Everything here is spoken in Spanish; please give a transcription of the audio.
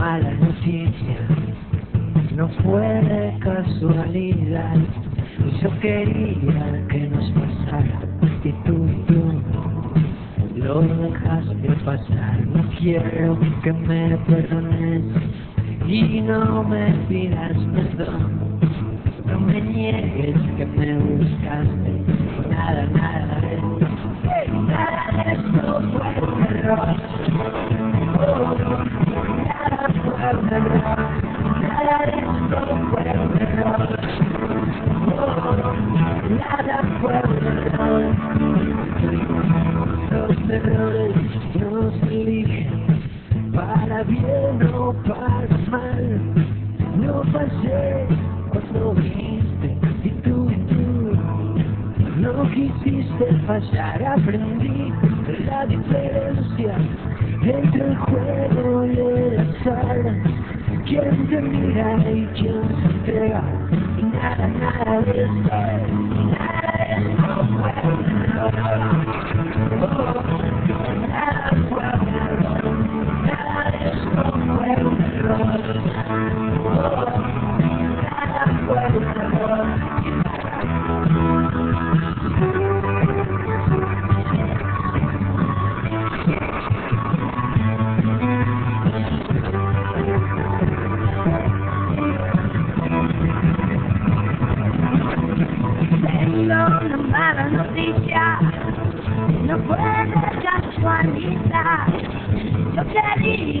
mala noticia no fue de casualidad. Yo quería que nos pasara y tú, tú lo dejaste pasar. No quiero que me perdones y no me pidas perdón. No me niegues que me buscaste. Nada, nada de. Nada de esto fue un error. Para bien o para mal. No pasé cuando viniste y tú, tú no quisiste fallar. Aprendí la diferencia entre el juego y el azar. Quién te mira y quién se entrega. Y nada, nada de eso, una mala noticia, no fue de casualidad. Yo quería